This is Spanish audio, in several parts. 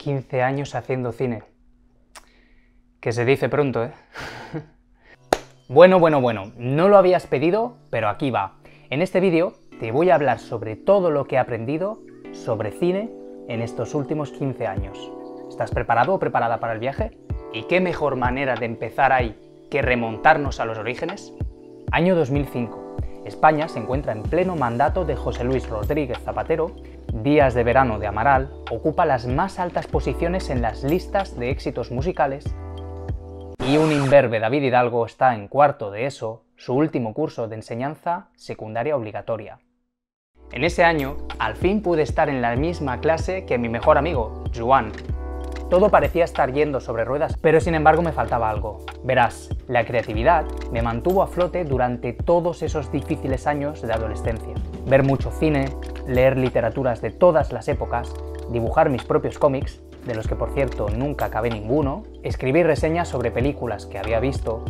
15 años haciendo cine. Que se dice pronto, ¿eh? bueno, bueno, bueno, no lo habías pedido, pero aquí va. En este vídeo te voy a hablar sobre todo lo que he aprendido sobre cine en estos últimos 15 años. ¿Estás preparado o preparada para el viaje? ¿Y qué mejor manera de empezar ahí que remontarnos a los orígenes? Año 2005. España se encuentra en pleno mandato de José Luis Rodríguez Zapatero Días de verano de Amaral ocupa las más altas posiciones en las listas de éxitos musicales y un imberbe David Hidalgo está en cuarto de ESO, su último curso de enseñanza secundaria obligatoria. En ese año, al fin pude estar en la misma clase que mi mejor amigo, Juan, todo parecía estar yendo sobre ruedas, pero sin embargo me faltaba algo. Verás, la creatividad me mantuvo a flote durante todos esos difíciles años de adolescencia. Ver mucho cine, leer literaturas de todas las épocas, dibujar mis propios cómics, de los que por cierto nunca acabé ninguno, escribir reseñas sobre películas que había visto,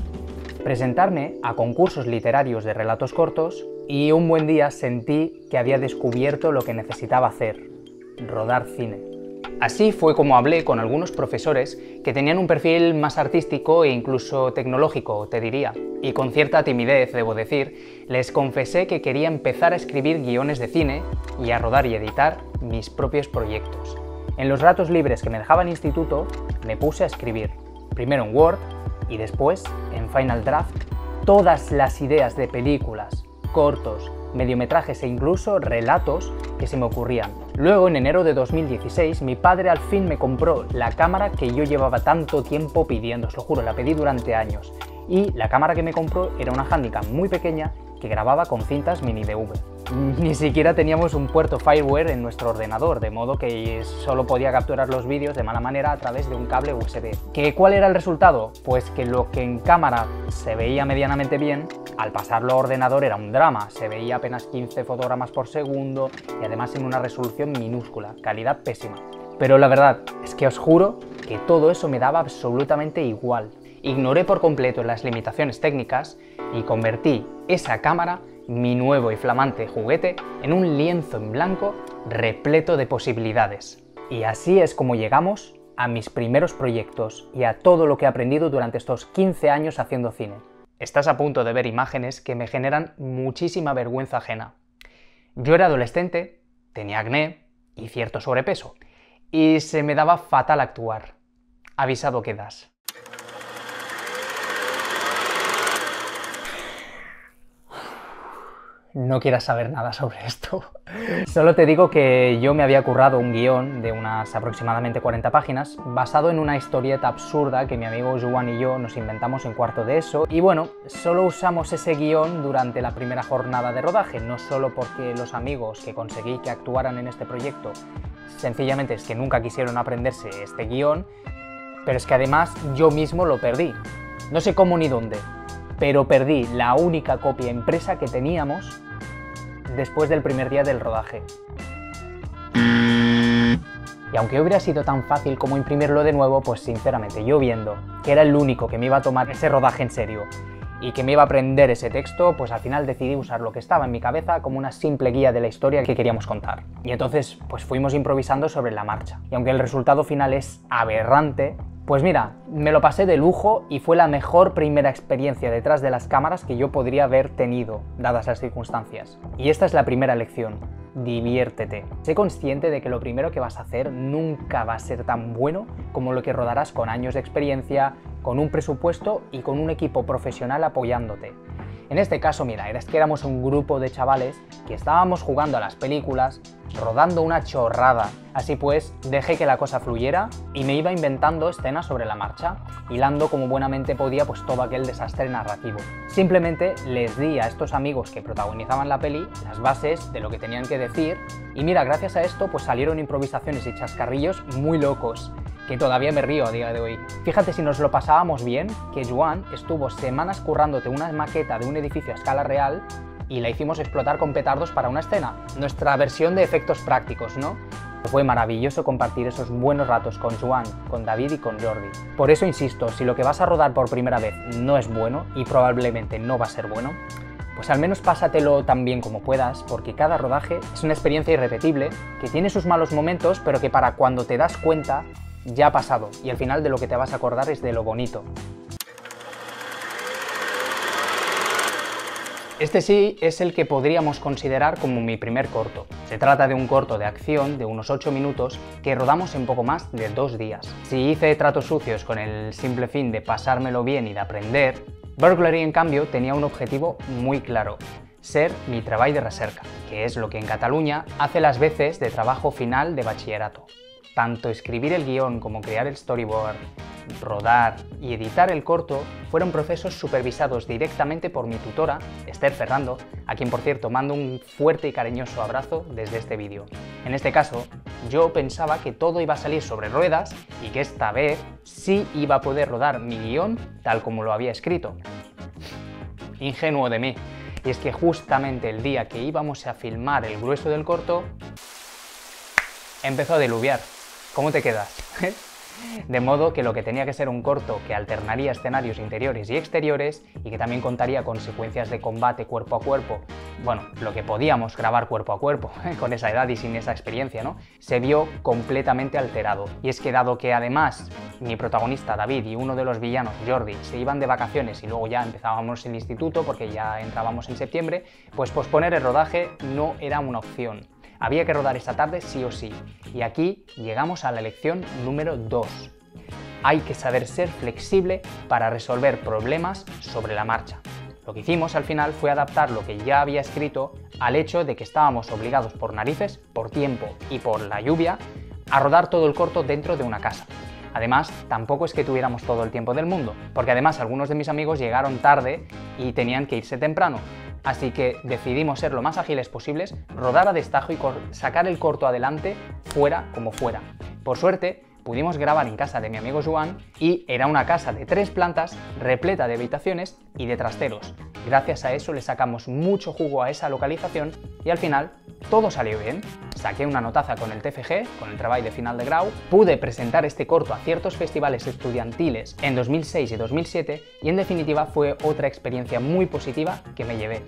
presentarme a concursos literarios de relatos cortos y un buen día sentí que había descubierto lo que necesitaba hacer, rodar cine. Así fue como hablé con algunos profesores que tenían un perfil más artístico e incluso tecnológico, te diría. Y con cierta timidez, debo decir, les confesé que quería empezar a escribir guiones de cine y a rodar y editar mis propios proyectos. En los ratos libres que me dejaba el instituto, me puse a escribir, primero en Word y después en Final Draft, todas las ideas de películas, cortos, mediometrajes e incluso relatos que se me ocurrían. Luego, en enero de 2016, mi padre al fin me compró la cámara que yo llevaba tanto tiempo pidiendo, os lo juro, la pedí durante años. Y la cámara que me compró era una Handicam muy pequeña que grababa con cintas mini DV. Ni siquiera teníamos un puerto Fireware en nuestro ordenador, de modo que solo podía capturar los vídeos de mala manera a través de un cable USB. ¿Que ¿Cuál era el resultado? Pues que lo que en cámara se veía medianamente bien, al pasarlo a ordenador era un drama, se veía apenas 15 fotogramas por segundo y además en una resolución minúscula, calidad pésima. Pero la verdad es que os juro que todo eso me daba absolutamente igual. Ignoré por completo las limitaciones técnicas y convertí esa cámara, mi nuevo y flamante juguete, en un lienzo en blanco repleto de posibilidades. Y así es como llegamos a mis primeros proyectos y a todo lo que he aprendido durante estos 15 años haciendo cine. Estás a punto de ver imágenes que me generan muchísima vergüenza ajena. Yo era adolescente, tenía acné y cierto sobrepeso, y se me daba fatal actuar. Avisado quedas. No quieras saber nada sobre esto. Solo te digo que yo me había currado un guion de unas aproximadamente 40 páginas, basado en una historieta absurda que mi amigo Juan y yo nos inventamos en cuarto de eso, y bueno, solo usamos ese guion durante la primera jornada de rodaje, no solo porque los amigos que conseguí que actuaran en este proyecto sencillamente es que nunca quisieron aprenderse este guion, pero es que además yo mismo lo perdí. No sé cómo ni dónde, pero perdí la única copia impresa que teníamos después del primer día del rodaje. Y aunque hubiera sido tan fácil como imprimirlo de nuevo, pues sinceramente yo viendo que era el único que me iba a tomar ese rodaje en serio y que me iba a aprender ese texto, pues al final decidí usar lo que estaba en mi cabeza como una simple guía de la historia que queríamos contar. Y entonces, pues fuimos improvisando sobre la marcha. Y aunque el resultado final es aberrante, pues mira, me lo pasé de lujo y fue la mejor primera experiencia detrás de las cámaras que yo podría haber tenido, dadas las circunstancias. Y esta es la primera lección, diviértete. Sé consciente de que lo primero que vas a hacer nunca va a ser tan bueno como lo que rodarás con años de experiencia, con un presupuesto y con un equipo profesional apoyándote. En este caso, mira, era que éramos un grupo de chavales que estábamos jugando a las películas, rodando una chorrada. Así pues, dejé que la cosa fluyera y me iba inventando escenas sobre la marcha, hilando como buenamente podía pues todo aquel desastre narrativo. Simplemente les di a estos amigos que protagonizaban la peli las bases de lo que tenían que decir y mira, gracias a esto pues salieron improvisaciones y chascarrillos muy locos que todavía me río a día de hoy. Fíjate si nos lo pasábamos bien, que Juan estuvo semanas currándote una maqueta de un edificio a escala real y la hicimos explotar con petardos para una escena. Nuestra versión de efectos prácticos, ¿no? Fue maravilloso compartir esos buenos ratos con Juan, con David y con Jordi. Por eso insisto, si lo que vas a rodar por primera vez no es bueno, y probablemente no va a ser bueno, pues al menos pásatelo tan bien como puedas, porque cada rodaje es una experiencia irrepetible, que tiene sus malos momentos, pero que para cuando te das cuenta ya ha pasado, y al final de lo que te vas a acordar es de lo bonito. Este sí es el que podríamos considerar como mi primer corto. Se trata de un corto de acción de unos 8 minutos que rodamos en poco más de dos días. Si hice tratos sucios con el simple fin de pasármelo bien y de aprender, Burglary en cambio tenía un objetivo muy claro, ser mi trabajo de recerca, que es lo que en Cataluña hace las veces de trabajo final de bachillerato. Tanto escribir el guion como crear el storyboard, rodar y editar el corto fueron procesos supervisados directamente por mi tutora, Esther Ferrando, a quien por cierto mando un fuerte y cariñoso abrazo desde este vídeo. En este caso, yo pensaba que todo iba a salir sobre ruedas y que esta vez sí iba a poder rodar mi guion tal como lo había escrito. Ingenuo de mí. Y es que justamente el día que íbamos a filmar el grueso del corto, empezó a diluviar. ¿Cómo te quedas? De modo que lo que tenía que ser un corto que alternaría escenarios interiores y exteriores y que también contaría con secuencias de combate cuerpo a cuerpo, bueno, lo que podíamos grabar cuerpo a cuerpo con esa edad y sin esa experiencia, ¿no? Se vio completamente alterado. Y es que dado que además mi protagonista David y uno de los villanos, Jordi, se iban de vacaciones y luego ya empezábamos el instituto porque ya entrábamos en septiembre, pues posponer el rodaje no era una opción. Había que rodar esta tarde sí o sí. Y aquí llegamos a la lección número 2. Hay que saber ser flexible para resolver problemas sobre la marcha. Lo que hicimos al final fue adaptar lo que ya había escrito al hecho de que estábamos obligados por narices, por tiempo y por la lluvia a rodar todo el corto dentro de una casa. Además, tampoco es que tuviéramos todo el tiempo del mundo, porque además algunos de mis amigos llegaron tarde y tenían que irse temprano, Así que decidimos ser lo más ágiles posibles, rodar a destajo y sacar el corto adelante fuera como fuera. Por suerte, pudimos grabar en casa de mi amigo Juan y era una casa de tres plantas repleta de habitaciones y de trasteros. Gracias a eso le sacamos mucho jugo a esa localización y al final todo salió bien. Saqué una notaza con el TFG, con el trabajo de final de grau, pude presentar este corto a ciertos festivales estudiantiles en 2006 y 2007 y en definitiva fue otra experiencia muy positiva que me llevé.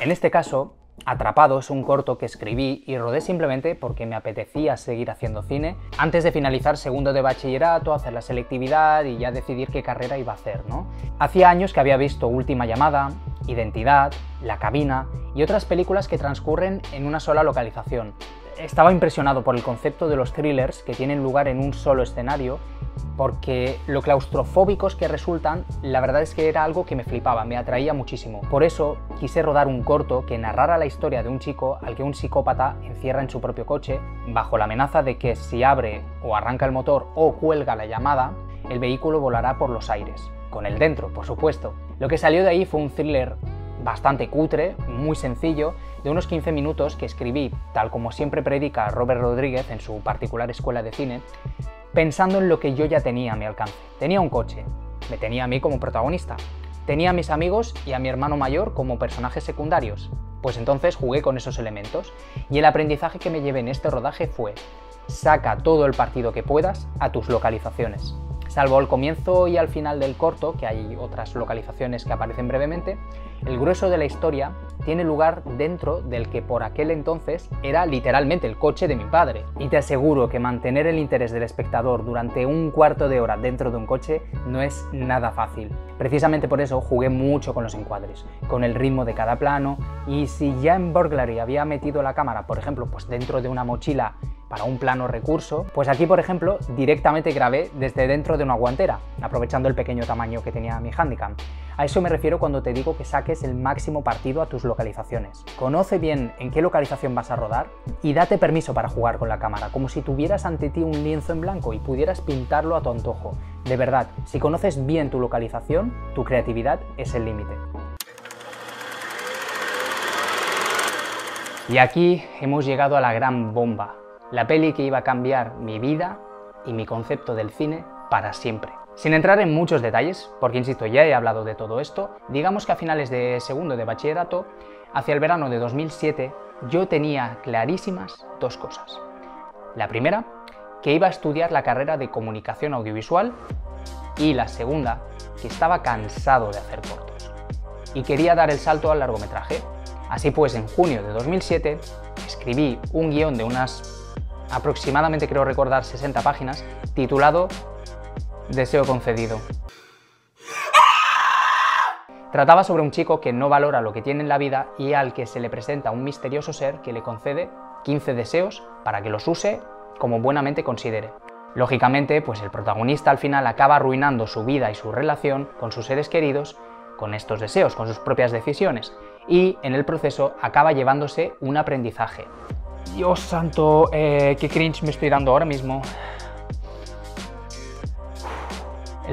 En este caso, Atrapado es un corto que escribí y rodé simplemente porque me apetecía seguir haciendo cine antes de finalizar segundo de bachillerato, hacer la selectividad y ya decidir qué carrera iba a hacer, ¿no? Hacía años que había visto Última Llamada, Identidad, La Cabina y otras películas que transcurren en una sola localización. Estaba impresionado por el concepto de los thrillers que tienen lugar en un solo escenario porque lo claustrofóbicos que resultan, la verdad es que era algo que me flipaba, me atraía muchísimo. Por eso quise rodar un corto que narrara la historia de un chico al que un psicópata encierra en su propio coche, bajo la amenaza de que si abre o arranca el motor o cuelga la llamada, el vehículo volará por los aires, con él dentro, por supuesto. Lo que salió de ahí fue un thriller bastante cutre, muy sencillo, de unos 15 minutos que escribí, tal como siempre predica Robert Rodríguez en su particular escuela de cine, pensando en lo que yo ya tenía a mi alcance. Tenía un coche, me tenía a mí como protagonista, tenía a mis amigos y a mi hermano mayor como personajes secundarios. Pues entonces jugué con esos elementos y el aprendizaje que me llevé en este rodaje fue saca todo el partido que puedas a tus localizaciones. Salvo al comienzo y al final del corto, que hay otras localizaciones que aparecen brevemente, el grueso de la historia tiene lugar dentro del que por aquel entonces era literalmente el coche de mi padre. Y te aseguro que mantener el interés del espectador durante un cuarto de hora dentro de un coche no es nada fácil. Precisamente por eso jugué mucho con los encuadres, con el ritmo de cada plano, y si ya en Burglary había metido la cámara, por ejemplo, pues dentro de una mochila para un plano recurso, pues aquí por ejemplo directamente grabé desde dentro de una guantera, aprovechando el pequeño tamaño que tenía mi Handycam. A eso me refiero cuando te digo que saques el máximo partido a tus localizaciones. Conoce bien en qué localización vas a rodar y date permiso para jugar con la cámara, como si tuvieras ante ti un lienzo en blanco y pudieras pintarlo a tu antojo. De verdad, si conoces bien tu localización, tu creatividad es el límite. Y aquí hemos llegado a la gran bomba, la peli que iba a cambiar mi vida y mi concepto del cine para siempre. Sin entrar en muchos detalles, porque insisto, ya he hablado de todo esto, digamos que a finales de segundo de bachillerato, hacia el verano de 2007, yo tenía clarísimas dos cosas. La primera, que iba a estudiar la carrera de comunicación audiovisual y la segunda, que estaba cansado de hacer cortos y quería dar el salto al largometraje. Así pues, en junio de 2007 escribí un guion de unas aproximadamente, creo recordar, 60 páginas, titulado Deseo concedido. Trataba sobre un chico que no valora lo que tiene en la vida y al que se le presenta un misterioso ser que le concede 15 deseos para que los use como buenamente considere. Lógicamente, pues el protagonista al final acaba arruinando su vida y su relación con sus seres queridos con estos deseos, con sus propias decisiones, y en el proceso acaba llevándose un aprendizaje. Dios santo, eh, qué cringe me estoy dando ahora mismo.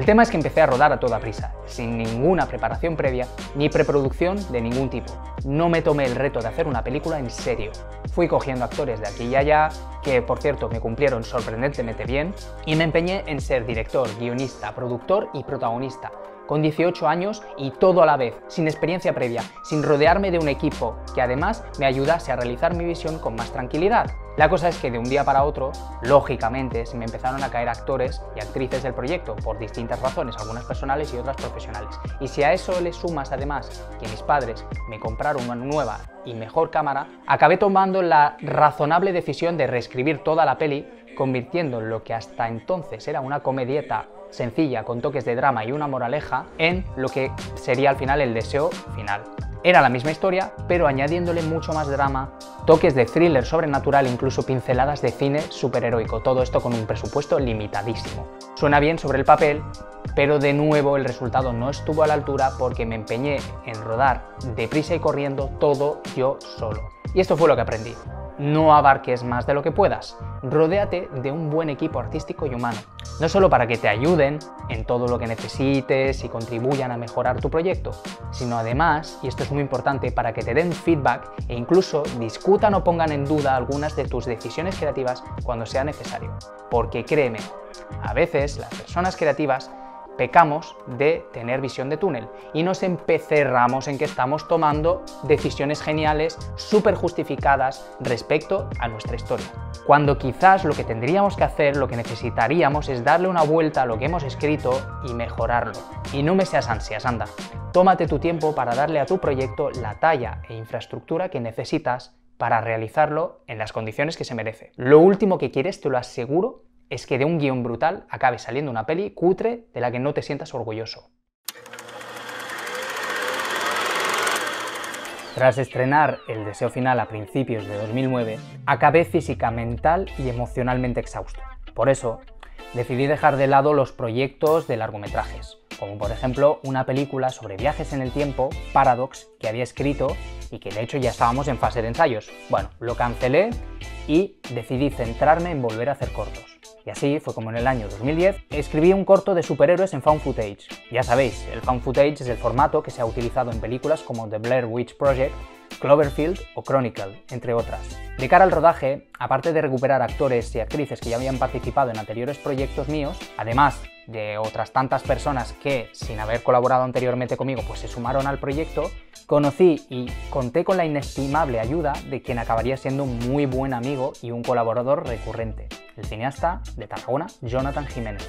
El tema es que empecé a rodar a toda prisa, sin ninguna preparación previa ni preproducción de ningún tipo. No me tomé el reto de hacer una película en serio. Fui cogiendo actores de aquí y allá, que por cierto me cumplieron sorprendentemente bien, y me empeñé en ser director, guionista, productor y protagonista, con 18 años y todo a la vez, sin experiencia previa, sin rodearme de un equipo que además me ayudase a realizar mi visión con más tranquilidad. La cosa es que de un día para otro, lógicamente, se me empezaron a caer actores y actrices del proyecto por distintas razones, algunas personales y otras profesionales. Y si a eso le sumas además que mis padres me compraron una nueva y mejor cámara, acabé tomando la razonable decisión de reescribir toda la peli, convirtiendo lo que hasta entonces era una comedieta sencilla, con toques de drama y una moraleja, en lo que sería al final el deseo final. Era la misma historia, pero añadiéndole mucho más drama, toques de thriller sobrenatural, incluso pinceladas de cine superheroico, todo esto con un presupuesto limitadísimo. Suena bien sobre el papel, pero de nuevo el resultado no estuvo a la altura porque me empeñé en rodar deprisa y corriendo todo yo solo. Y esto fue lo que aprendí no abarques más de lo que puedas. Rodéate de un buen equipo artístico y humano, no solo para que te ayuden en todo lo que necesites y contribuyan a mejorar tu proyecto, sino además, y esto es muy importante, para que te den feedback e incluso discutan o pongan en duda algunas de tus decisiones creativas cuando sea necesario. Porque créeme, a veces las personas creativas pecamos de tener visión de túnel y nos empecerramos en que estamos tomando decisiones geniales, súper justificadas respecto a nuestra historia. Cuando quizás lo que tendríamos que hacer, lo que necesitaríamos es darle una vuelta a lo que hemos escrito y mejorarlo. Y no me seas ansias, anda. Tómate tu tiempo para darle a tu proyecto la talla e infraestructura que necesitas para realizarlo en las condiciones que se merece. Lo último que quieres, te lo aseguro, es que de un guion brutal acabe saliendo una peli cutre de la que no te sientas orgulloso. Tras estrenar El deseo final a principios de 2009, acabé física, mental y emocionalmente exhausto. Por eso, decidí dejar de lado los proyectos de largometrajes, como por ejemplo una película sobre viajes en el tiempo, Paradox, que había escrito y que de hecho ya estábamos en fase de ensayos. Bueno, lo cancelé y decidí centrarme en volver a hacer cortos. Y así fue como en el año 2010 escribí un corto de superhéroes en found footage. Ya sabéis, el found footage es el formato que se ha utilizado en películas como The Blair Witch Project, Cloverfield o Chronicle, entre otras. De cara al rodaje, aparte de recuperar actores y actrices que ya habían participado en anteriores proyectos míos, además de otras tantas personas que, sin haber colaborado anteriormente conmigo, pues se sumaron al proyecto, conocí y conté con la inestimable ayuda de quien acabaría siendo un muy buen amigo y un colaborador recurrente, el cineasta de Tarragona, Jonathan Jiménez.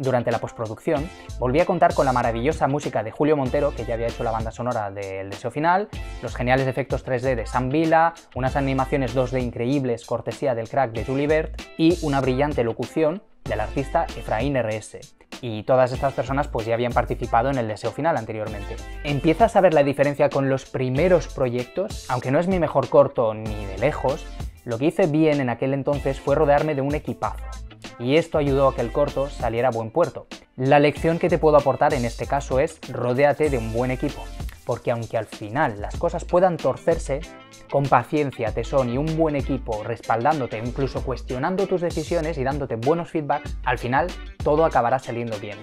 Durante la postproducción, volví a contar con la maravillosa música de Julio Montero, que ya había hecho la banda sonora del Deseo Final, los geniales efectos 3D de Sam Vila, unas animaciones 2D increíbles cortesía del crack de Julie Bert y una brillante locución del artista Efraín RS. Y todas estas personas pues ya habían participado en el deseo final anteriormente. ¿Empiezas a ver la diferencia con los primeros proyectos? Aunque no es mi mejor corto ni de lejos, lo que hice bien en aquel entonces fue rodearme de un equipazo. Y esto ayudó a que el corto saliera a buen puerto. La lección que te puedo aportar en este caso es rodéate de un buen equipo porque aunque al final las cosas puedan torcerse, con paciencia, tesón y un buen equipo respaldándote, incluso cuestionando tus decisiones y dándote buenos feedbacks, al final todo acabará saliendo bien.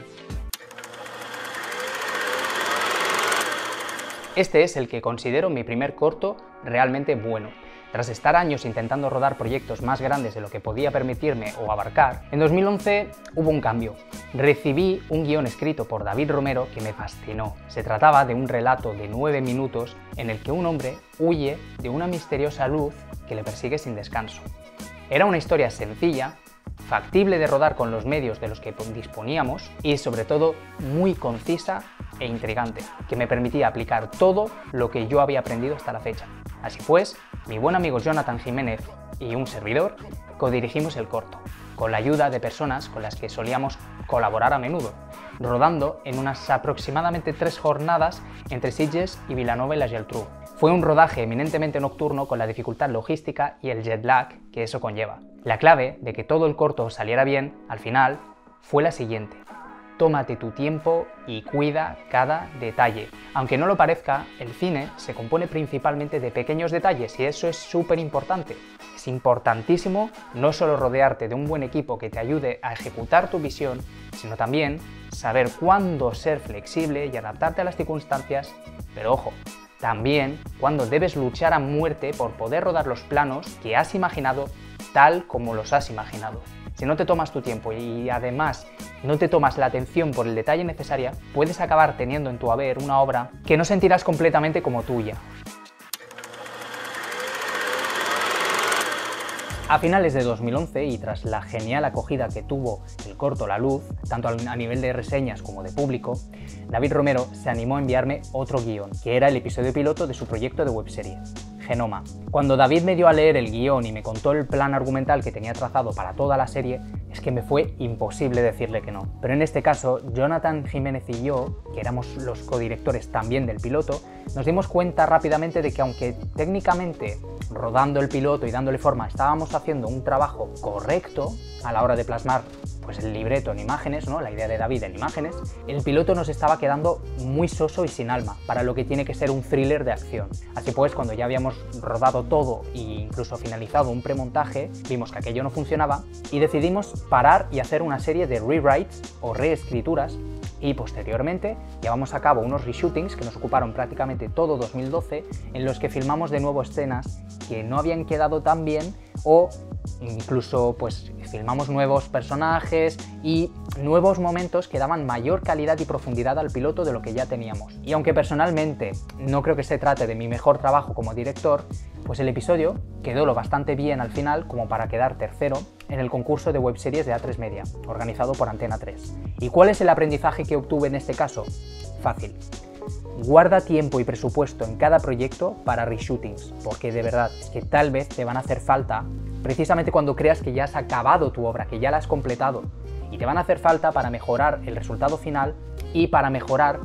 Este es el que considero mi primer corto realmente bueno, tras estar años intentando rodar proyectos más grandes de lo que podía permitirme o abarcar, en 2011 hubo un cambio. Recibí un guion escrito por David Romero que me fascinó. Se trataba de un relato de nueve minutos en el que un hombre huye de una misteriosa luz que le persigue sin descanso. Era una historia sencilla, factible de rodar con los medios de los que disponíamos y sobre todo muy concisa e intrigante, que me permitía aplicar todo lo que yo había aprendido hasta la fecha. Así pues, mi buen amigo Jonathan Jiménez y un servidor codirigimos el corto, con la ayuda de personas con las que solíamos colaborar a menudo, rodando en unas aproximadamente tres jornadas entre Sitges y Vilanova y la Geltrú. Fue un rodaje eminentemente nocturno con la dificultad logística y el jet lag que eso conlleva. La clave de que todo el corto saliera bien, al final, fue la siguiente. Tómate tu tiempo y cuida cada detalle. Aunque no lo parezca, el cine se compone principalmente de pequeños detalles y eso es súper importante. Es importantísimo no solo rodearte de un buen equipo que te ayude a ejecutar tu visión, sino también saber cuándo ser flexible y adaptarte a las circunstancias, pero ojo, también cuándo debes luchar a muerte por poder rodar los planos que has imaginado tal como los has imaginado. Si no te tomas tu tiempo y además no te tomas la atención por el detalle necesaria, puedes acabar teniendo en tu haber una obra que no sentirás completamente como tuya. A finales de 2011 y tras la genial acogida que tuvo el corto La Luz, tanto a nivel de reseñas como de público, David Romero se animó a enviarme otro guion, que era el episodio piloto de su proyecto de webserie. Genoma. Cuando David me dio a leer el guion y me contó el plan argumental que tenía trazado para toda la serie, es que me fue imposible decirle que no. Pero en este caso, Jonathan Jiménez y yo, que éramos los codirectores también del piloto, nos dimos cuenta rápidamente de que aunque técnicamente rodando el piloto y dándole forma estábamos haciendo un trabajo correcto a la hora de plasmar pues el libreto en imágenes, ¿no? la idea de David en imágenes, el piloto nos estaba quedando muy soso y sin alma para lo que tiene que ser un thriller de acción. Así pues, cuando ya habíamos rodado todo e incluso finalizado un premontaje, vimos que aquello no funcionaba y decidimos parar y hacer una serie de rewrites o reescrituras y posteriormente llevamos a cabo unos reshootings que nos ocuparon prácticamente todo 2012 en los que filmamos de nuevo escenas que no habían quedado tan bien o incluso pues filmamos nuevos personajes y nuevos momentos que daban mayor calidad y profundidad al piloto de lo que ya teníamos. Y aunque personalmente no creo que se trate de mi mejor trabajo como director, pues el episodio quedó lo bastante bien al final como para quedar tercero en el concurso de webseries de A3 Media, organizado por Antena 3. ¿Y cuál es el aprendizaje que obtuve en este caso? Fácil. Guarda tiempo y presupuesto en cada proyecto para reshootings, porque de verdad que tal vez te van a hacer falta precisamente cuando creas que ya has acabado tu obra, que ya la has completado, y te van a hacer falta para mejorar el resultado final y para mejorar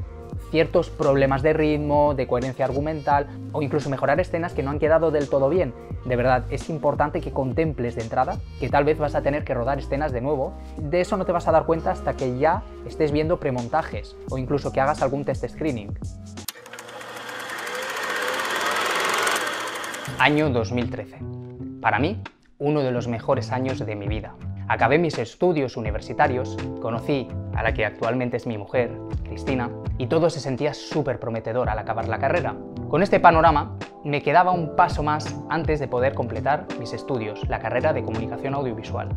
ciertos problemas de ritmo, de coherencia argumental o incluso mejorar escenas que no han quedado del todo bien. De verdad, es importante que contemples de entrada que tal vez vas a tener que rodar escenas de nuevo. De eso no te vas a dar cuenta hasta que ya estés viendo premontajes o incluso que hagas algún test screening. Año 2013. Para mí, uno de los mejores años de mi vida. Acabé mis estudios universitarios, conocí a la que actualmente es mi mujer, Cristina, y todo se sentía súper prometedor al acabar la carrera. Con este panorama, me quedaba un paso más antes de poder completar mis estudios, la carrera de comunicación audiovisual,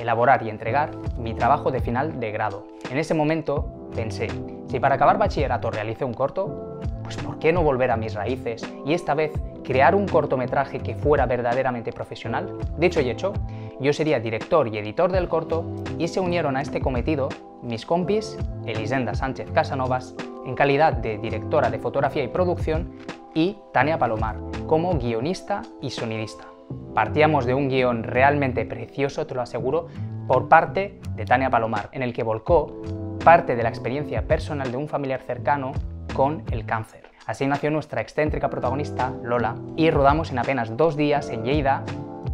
elaborar y entregar mi trabajo de final de grado. En ese momento pensé, si para acabar bachillerato realicé un corto, pues ¿por qué no volver a mis raíces y esta vez crear un cortometraje que fuera verdaderamente profesional? Dicho y hecho, yo sería director y editor del corto y se unieron a este cometido mis compis Elisenda Sánchez Casanovas en calidad de directora de fotografía y producción y Tania Palomar como guionista y sonidista. Partíamos de un guion realmente precioso, te lo aseguro, por parte de Tania Palomar, en el que volcó parte de la experiencia personal de un familiar cercano con el cáncer. Así nació nuestra excéntrica protagonista, Lola, y rodamos en apenas dos días en Lleida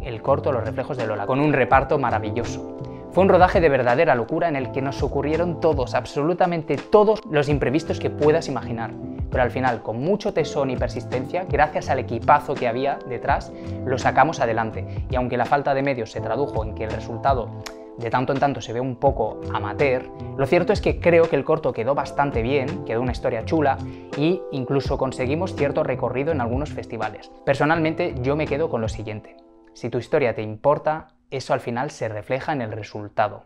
el corto Los reflejos de Lola, con un reparto maravilloso. Fue un rodaje de verdadera locura en el que nos ocurrieron todos, absolutamente todos los imprevistos que puedas imaginar. Pero al final, con mucho tesón y persistencia, gracias al equipazo que había detrás, lo sacamos adelante. Y aunque la falta de medios se tradujo en que el resultado de tanto en tanto se ve un poco amateur, lo cierto es que creo que el corto quedó bastante bien, quedó una historia chula y incluso conseguimos cierto recorrido en algunos festivales. Personalmente yo me quedo con lo siguiente. Si tu historia te importa, eso al final se refleja en el resultado.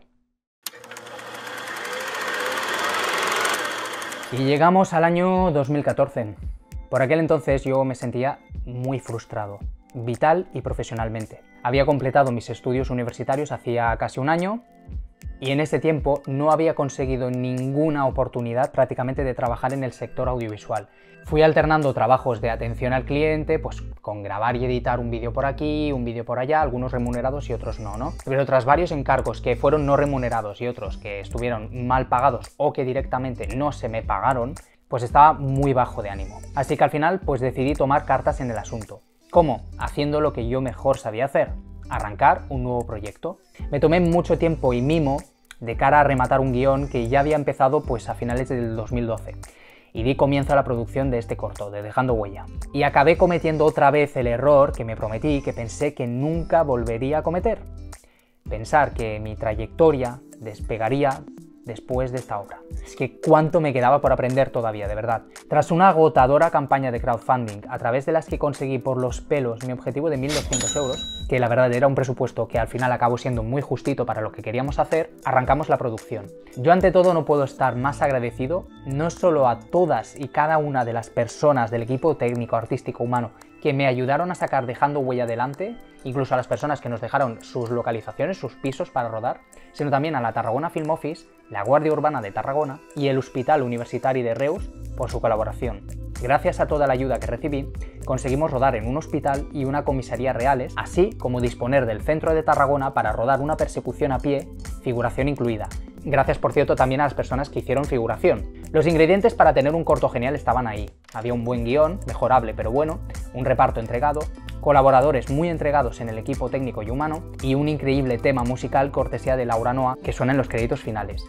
Y llegamos al año 2014. Por aquel entonces yo me sentía muy frustrado. vital y profesionalmente. Había completado mis estudios universitarios hacía casi un año y en este tiempo no había conseguido ninguna oportunidad prácticamente de trabajar en el sector audiovisual. Fui alternando trabajos de atención al cliente, pues con grabar y editar un vídeo por aquí, un vídeo por allá, algunos remunerados y otros no, ¿no? Pero tras varios encargos que fueron no remunerados y otros que estuvieron mal pagados o que directamente no se me pagaron, pues estaba muy bajo de ánimo. Así que al final pues decidí tomar cartas en el asunto. ¿Cómo? Haciendo lo que yo mejor sabía hacer, arrancar un nuevo proyecto. Me tomé mucho tiempo y mimo de cara a rematar un guion que ya había empezado pues a finales del 2012 y di comienzo a la producción de este corto, de Dejando Huella. Y acabé cometiendo otra vez el error que me prometí, que pensé que nunca volvería a cometer. Pensar que mi trayectoria despegaría después de esta obra. Es que cuánto me quedaba por aprender todavía, de verdad. Tras una agotadora campaña de crowdfunding, a través de las que conseguí por los pelos mi objetivo de 1.200 euros, que la verdad era un presupuesto que al final acabó siendo muy justito para lo que queríamos hacer, arrancamos la producción. Yo ante todo no puedo estar más agradecido, no solo a todas y cada una de las personas del equipo técnico, artístico, humano, que me ayudaron a sacar dejando huella adelante, incluso a las personas que nos dejaron sus localizaciones, sus pisos para rodar, sino también a la Tarragona Film Office, la Guardia Urbana de Tarragona y el Hospital Universitario de Reus por su colaboración. Gracias a toda la ayuda que recibí, conseguimos rodar en un hospital y una comisaría reales, así como disponer del centro de Tarragona para rodar una persecución a pie, figuración incluida. Gracias, por cierto, también a las personas que hicieron figuración. Los ingredientes para tener un corto genial estaban ahí. Había un buen guion, mejorable pero bueno, un reparto entregado, colaboradores muy entregados en el equipo técnico y humano y un increíble tema musical cortesía de Laura Noa que suena en los créditos finales.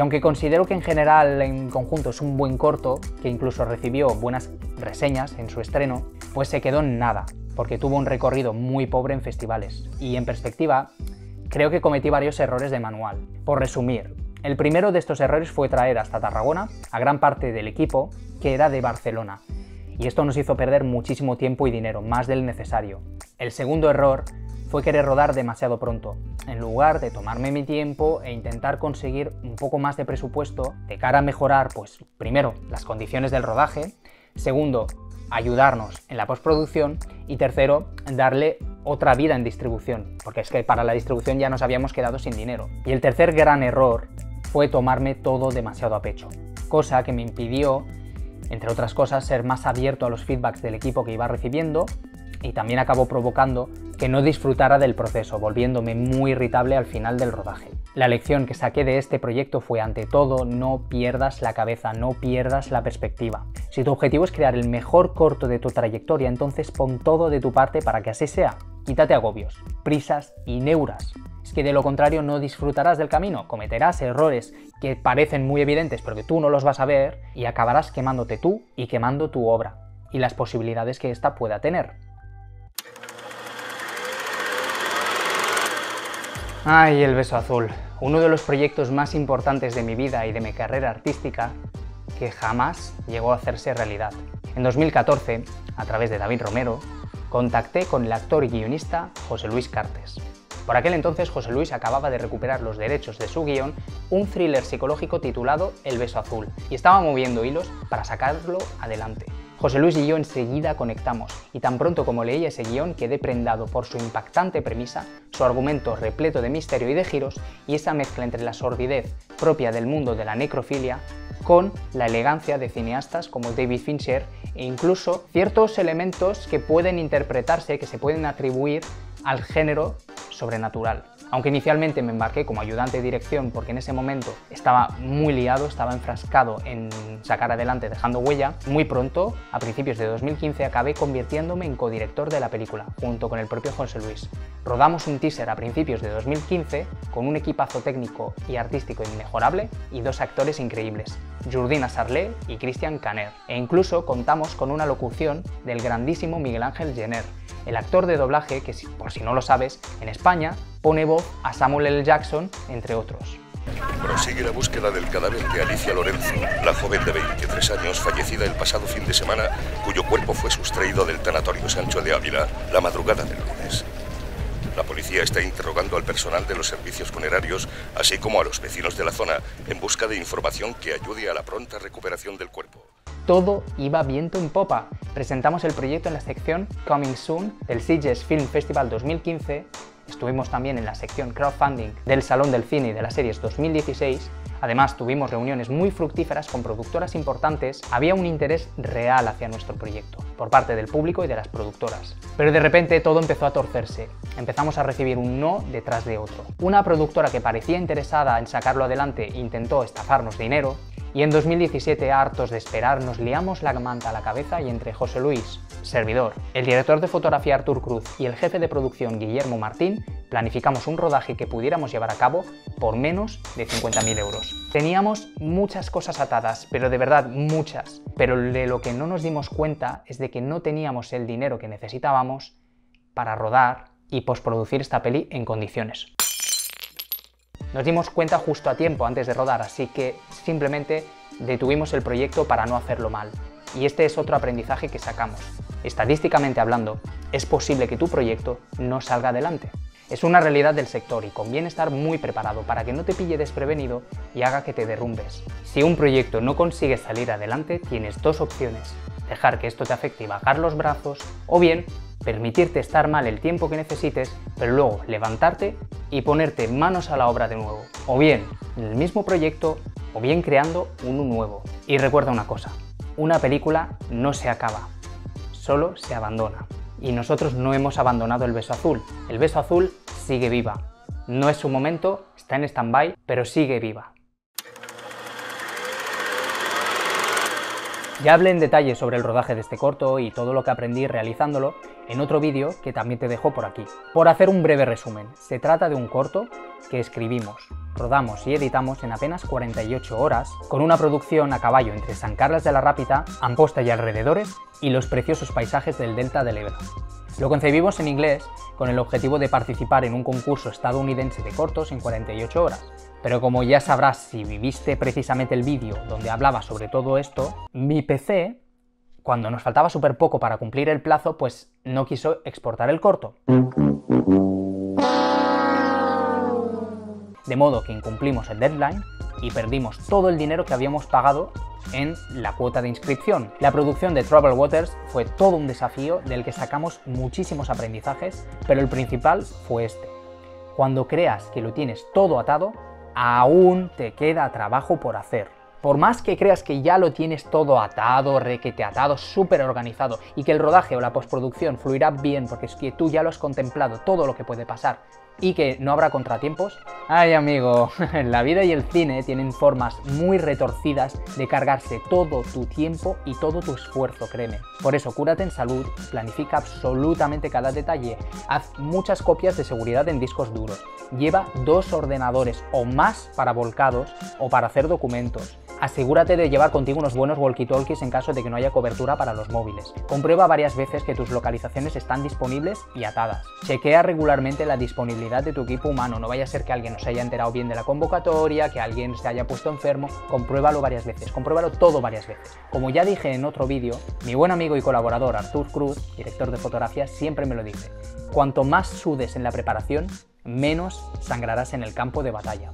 Y aunque considero que en general en conjunto es un buen corto, que incluso recibió buenas reseñas en su estreno, pues se quedó en nada porque tuvo un recorrido muy pobre en festivales. Y en perspectiva, creo que cometí varios errores de manual. Por resumir, el primero de estos errores fue traer hasta Tarragona a gran parte del equipo que era de Barcelona. Y esto nos hizo perder muchísimo tiempo y dinero, más del necesario. El segundo error fue querer rodar demasiado pronto, en lugar de tomarme mi tiempo e intentar conseguir un poco más de presupuesto de cara a mejorar, pues primero, las condiciones del rodaje, segundo, ayudarnos en la postproducción y tercero, darle otra vida en distribución, porque es que para la distribución ya nos habíamos quedado sin dinero. Y el tercer gran error fue tomarme todo demasiado a pecho, cosa que me impidió, entre otras cosas, ser más abierto a los feedbacks del equipo que iba recibiendo y también acabó provocando que no disfrutara del proceso, volviéndome muy irritable al final del rodaje. La lección que saqué de este proyecto fue ante todo no pierdas la cabeza, no pierdas la perspectiva. Si tu objetivo es crear el mejor corto de tu trayectoria, entonces pon todo de tu parte para que así sea. Quítate agobios, prisas y neuras. Es que de lo contrario no disfrutarás del camino, cometerás errores que parecen muy evidentes pero que tú no los vas a ver y acabarás quemándote tú y quemando tu obra y las posibilidades que ésta pueda tener. Ay, el beso azul. Uno de los proyectos más importantes de mi vida y de mi carrera artística que jamás llegó a hacerse realidad. En 2014, a través de David Romero, contacté con el actor y guionista José Luis Cartes. Por aquel entonces José Luis acababa de recuperar los derechos de su guion, un thriller psicológico titulado El beso azul, y estaba moviendo hilos para sacarlo adelante. José Luis y yo enseguida conectamos, y tan pronto como leí ese guion quedé prendado por su impactante premisa, su argumento repleto de misterio y de giros, y esa mezcla entre la sordidez propia del mundo de la necrofilia con la elegancia de cineastas como David Fincher e incluso ciertos elementos que pueden interpretarse, que se pueden atribuir al género sobrenatural. Aunque inicialmente me embarqué como ayudante de dirección porque en ese momento estaba muy liado, estaba enfrascado en sacar adelante dejando huella, muy pronto, a principios de 2015, acabé convirtiéndome en codirector de la película, junto con el propio José Luis. Rodamos un teaser a principios de 2015 con un equipazo técnico y artístico inmejorable y dos actores increíbles, Jordina Sarlé y Christian Caner. E incluso contamos con una locución del grandísimo Miguel Ángel Jenner, el actor de doblaje que, por si no lo sabes, en España pone voz a Samuel L. Jackson, entre otros. Prosigue la búsqueda del cadáver de Alicia Lorenzo, la joven de 23 años fallecida el pasado fin de semana, cuyo cuerpo fue sustraído del tanatorio Sancho de Ávila la madrugada del lunes. La policía está interrogando al personal de los servicios funerarios, así como a los vecinos de la zona, en busca de información que ayude a la pronta recuperación del cuerpo. Todo iba viento en popa. Presentamos el proyecto en la sección Coming Soon del Sitges Film Festival 2015 Estuvimos también en la sección crowdfunding del Salón del Cine y de las Series 2016 Además, tuvimos reuniones muy fructíferas con productoras importantes, había un interés real hacia nuestro proyecto, por parte del público y de las productoras. Pero de repente todo empezó a torcerse, empezamos a recibir un no detrás de otro. Una productora que parecía interesada en sacarlo adelante intentó estafarnos dinero, y en 2017, hartos de esperar, nos liamos la manta a la cabeza y entre José Luis, servidor, el director de fotografía Artur Cruz y el jefe de producción Guillermo Martín, planificamos un rodaje que pudiéramos llevar a cabo por menos de 50.000 euros. Teníamos muchas cosas atadas, pero de verdad muchas, pero de lo que no nos dimos cuenta es de que no teníamos el dinero que necesitábamos para rodar y postproducir esta peli en condiciones. Nos dimos cuenta justo a tiempo antes de rodar, así que simplemente detuvimos el proyecto para no hacerlo mal. Y este es otro aprendizaje que sacamos. Estadísticamente hablando, es posible que tu proyecto no salga adelante. Es una realidad del sector y conviene estar muy preparado para que no te pille desprevenido y haga que te derrumbes. Si un proyecto no consigue salir adelante, tienes dos opciones. Dejar que esto te afecte y bajar los brazos, o bien permitirte estar mal el tiempo que necesites, pero luego levantarte y ponerte manos a la obra de nuevo. O bien en el mismo proyecto, o bien creando uno nuevo. Y recuerda una cosa, una película no se acaba, solo se abandona. Y nosotros no hemos abandonado el beso azul. El beso azul sigue viva. No es su momento, está en stand-by, pero sigue viva. Ya hablé en detalle sobre el rodaje de este corto y todo lo que aprendí realizándolo en otro vídeo que también te dejo por aquí. Por hacer un breve resumen, se trata de un corto que escribimos, rodamos y editamos en apenas 48 horas, con una producción a caballo entre San Carlos de la Rápita, Amposta y alrededores, y los preciosos paisajes del Delta del Ebro. Lo concebimos en inglés con el objetivo de participar en un concurso estadounidense de cortos en 48 horas, pero como ya sabrás si viviste precisamente el vídeo donde hablaba sobre todo esto, mi PC, cuando nos faltaba súper poco para cumplir el plazo, pues no quiso exportar el corto. De modo que incumplimos el deadline y perdimos todo el dinero que habíamos pagado en la cuota de inscripción. La producción de Trouble Waters fue todo un desafío del que sacamos muchísimos aprendizajes, pero el principal fue este. Cuando creas que lo tienes todo atado, aún te queda trabajo por hacer. Por más que creas que ya lo tienes todo atado, requete atado, súper organizado y que el rodaje o la postproducción fluirá bien porque es que tú ya lo has contemplado todo lo que puede pasar y que no habrá contratiempos? Ay amigo, la vida y el cine tienen formas muy retorcidas de cargarse todo tu tiempo y todo tu esfuerzo, créeme. Por eso, cúrate en salud, planifica absolutamente cada detalle, haz muchas copias de seguridad en discos duros, lleva dos ordenadores o más para volcados o para hacer documentos, Asegúrate de llevar contigo unos buenos walkie-talkies en caso de que no haya cobertura para los móviles. Comprueba varias veces que tus localizaciones están disponibles y atadas. Chequea regularmente la disponibilidad de tu equipo humano, no vaya a ser que alguien no se haya enterado bien de la convocatoria, que alguien se haya puesto enfermo. Compruébalo varias veces, compruébalo todo varias veces. Como ya dije en otro vídeo, mi buen amigo y colaborador Artur Cruz, director de fotografía, siempre me lo dice. Cuanto más sudes en la preparación, menos sangrarás en el campo de batalla.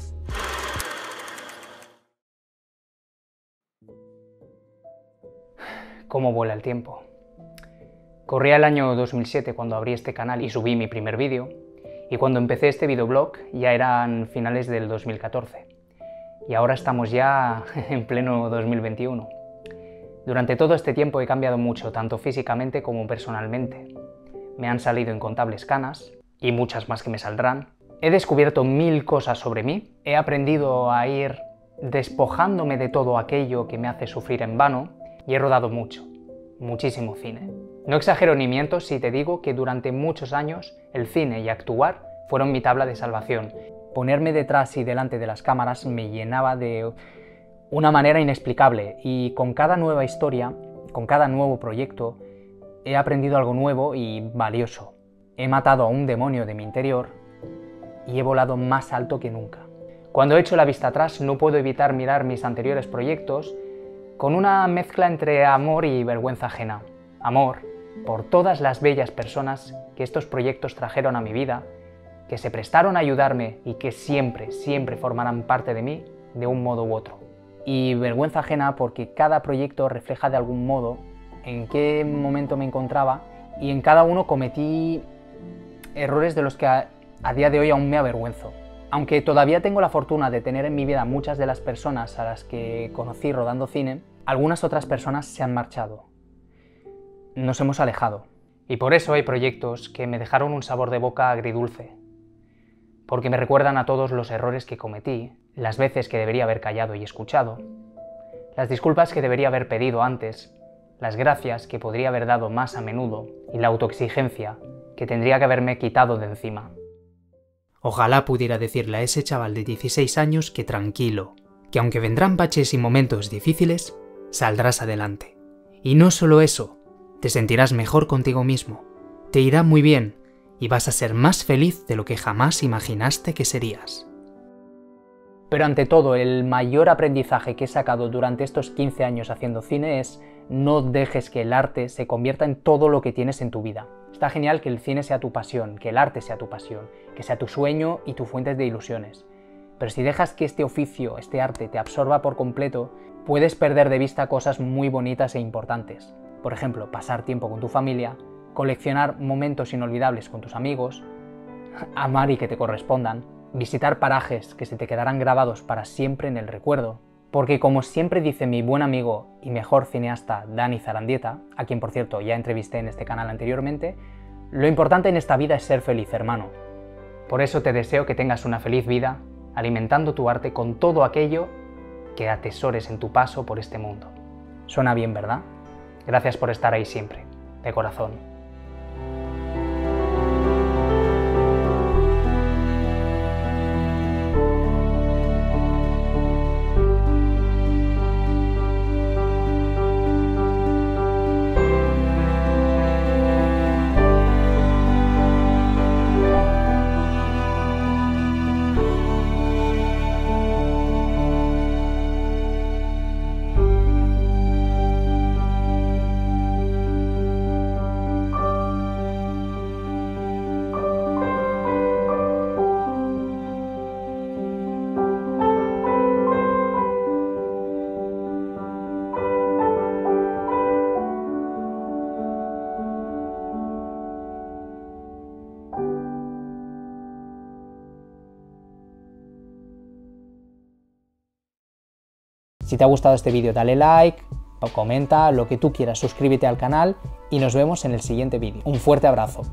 cómo vuela el tiempo. Corría el año 2007 cuando abrí este canal y subí mi primer vídeo, y cuando empecé este videoblog ya eran finales del 2014. Y ahora estamos ya en pleno 2021. Durante todo este tiempo he cambiado mucho, tanto físicamente como personalmente. Me han salido incontables canas, y muchas más que me saldrán. He descubierto mil cosas sobre mí, he aprendido a ir despojándome de todo aquello que me hace sufrir en vano, y he rodado mucho, muchísimo cine. No exagero ni miento si te digo que durante muchos años el cine y actuar fueron mi tabla de salvación. Ponerme detrás y delante de las cámaras me llenaba de una manera inexplicable y con cada nueva historia, con cada nuevo proyecto, he aprendido algo nuevo y valioso. He matado a un demonio de mi interior y he volado más alto que nunca. Cuando echo la vista atrás no puedo evitar mirar mis anteriores proyectos con una mezcla entre amor y vergüenza ajena. Amor por todas las bellas personas que estos proyectos trajeron a mi vida que se prestaron a ayudarme y que siempre, siempre formarán parte de mí de un modo u otro. Y vergüenza ajena porque cada proyecto refleja de algún modo en qué momento me encontraba y en cada uno cometí errores de los que a, día de hoy aún me avergüenzo. Aunque todavía tengo la fortuna de tener en mi vida muchas de las personas a las que conocí rodando cine, algunas otras personas se han marchado. Nos hemos alejado. Y por eso hay proyectos que me dejaron un sabor de boca agridulce. Porque me recuerdan a todos los errores que cometí, las veces que debería haber callado y escuchado, las disculpas que debería haber pedido antes, las gracias que podría haber dado más a menudo y la autoexigencia que tendría que haberme quitado de encima. Ojalá pudiera decirle a ese chaval de 16 años que tranquilo, que aunque vendrán baches y momentos difíciles, saldrás adelante. Y no solo eso, te sentirás mejor contigo mismo, te irá muy bien y vas a ser más feliz de lo que jamás imaginaste que serías. Pero ante todo, el mayor aprendizaje que he sacado durante estos 15 años haciendo cine es no dejes que el arte se convierta en todo lo que tienes en tu vida. Está genial que el cine sea tu pasión, que el arte sea tu pasión, que sea tu sueño y tu fuente de ilusiones. Pero si dejas que este oficio, este arte, te absorba por completo, puedes perder de vista cosas muy bonitas e importantes. Por ejemplo, pasar tiempo con tu familia, coleccionar momentos inolvidables con tus amigos, amar y que te correspondan, visitar parajes que se te quedarán grabados para siempre en el recuerdo, porque como siempre dice mi buen amigo y mejor cineasta Dani Zarandieta, a quien por cierto ya entrevisté en este canal anteriormente, lo importante en esta vida es ser feliz, hermano. Por eso te deseo que tengas una feliz vida, alimentando tu arte con todo aquello que atesores en tu paso por este mundo. Suena bien, ¿verdad? Gracias por estar ahí siempre, de corazón. Si te ha gustado este vídeo dale like, comenta, lo que tú quieras, suscríbete al canal y nos vemos en el siguiente vídeo. Un fuerte abrazo.